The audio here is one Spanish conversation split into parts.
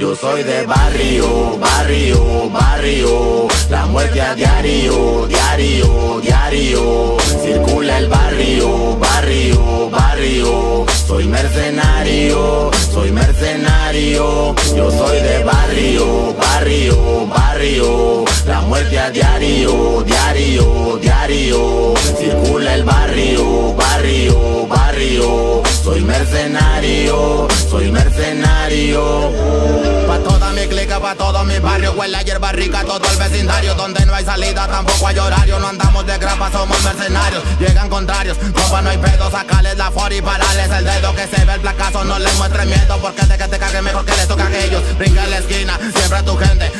Yo soy de barrio, barrio, barrio. La muerte a diario, diario, diario. Circula el barrio, barrio, barrio. Soy mercenario, soy mercenario. Yo soy de barrio, barrio, barrio. La muerte a diario, diario, diario. Circula el barrio, barrio, barrio. Soy mercenario, soy mercenario. Pa' todo mi barrio Huele a hierba rica, todo el vecindario Donde no hay salida, tampoco hay horario No andamos de grapa, somos mercenarios Llegan contrarios, compa no hay pedo Sacales la for y parales el dedo Que se ve el placazo, no les muestre miedo Porque de que te cague mejor que les toca a ellos Brinca en la esquina, siempre a tu gente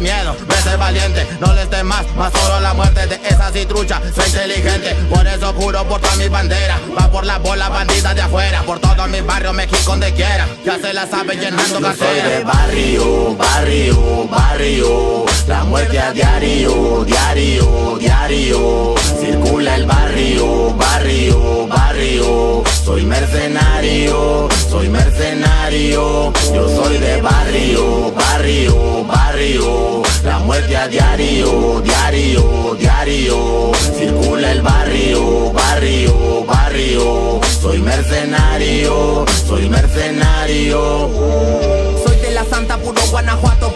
miedo, ve ser valiente No les temas, más solo la muerte de esa citrucha Soy inteligente, por eso juro por toda mi bandera Va por la bola bandida de afuera Por todo mi barrio, México donde quiera Ya se la sabe llenando Yo soy de barrio, barrio, barrio. La muerte a diario, diario, diario. Circula el barrio, barrio, barrio. Soy mercenario, soy mercenario. Yo soy de barrio, diario, diario. Circula el barrio,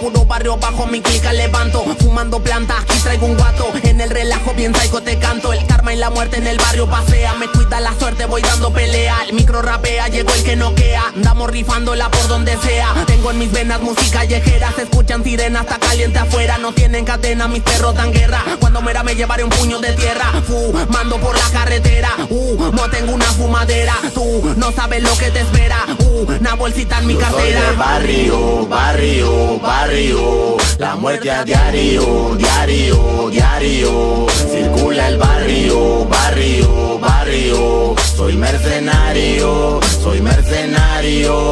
puro barrio bajo mi clica levanto, fumando planta, aquí traigo un guato, en el relajo bien psycho te canto, el karma y la muerte en el barrio pasea, me cuida la suerte, voy dando pelea, el micro rapea, llegó el que noquea, andamos rifándola por donde sea, tengo en mis venas música callejera, se escuchan sirenas, está caliente afuera, no tienen cadena, mis perros dan guerra, cuando mera me llevaré un puño de tierra, fumando por la carretera, uh, no tengo una fumadera, tú no sabes lo que te espera, uh, una bolsita en mi Yo soy cartera. de barrio, barrio, barrio. La muerte a diario, diario, diario. Circula el barrio, barrio, barrio. Soy mercenario, soy mercenario.